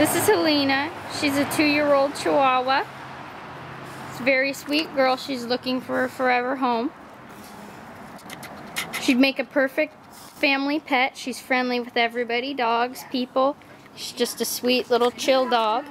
This is Helena. She's a two-year-old Chihuahua. It's a very sweet girl. She's looking for a forever home. She'd make a perfect family pet. She's friendly with everybody, dogs, people. She's just a sweet little chill dog.